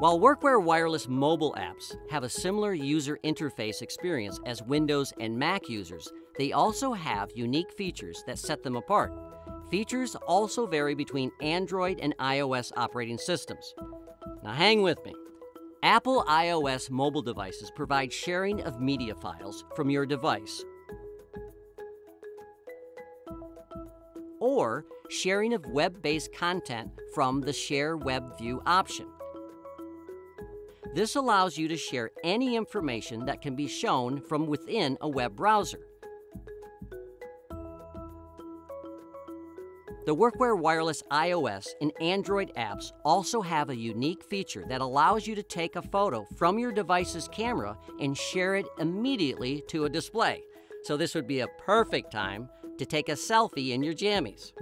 While Workware Wireless mobile apps have a similar user interface experience as Windows and Mac users, they also have unique features that set them apart. Features also vary between Android and iOS operating systems. Now hang with me. Apple iOS mobile devices provide sharing of media files from your device or sharing of web based content from the Share Web View option. This allows you to share any information that can be shown from within a web browser. The Workware Wireless iOS and Android apps also have a unique feature that allows you to take a photo from your device's camera and share it immediately to a display. So, this would be a perfect time to take a selfie in your jammies.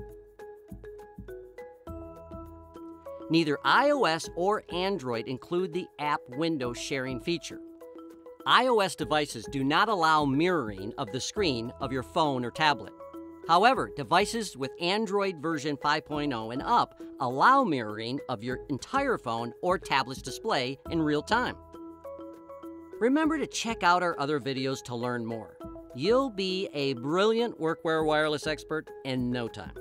Neither iOS or Android include the app window sharing feature. iOS devices do not allow mirroring of the screen of your phone or tablet. However, devices with Android version 5.0 and up allow mirroring of your entire phone or tablet's display in real time. Remember to check out our other videos to learn more. You'll be a brilliant workware wireless expert in no time.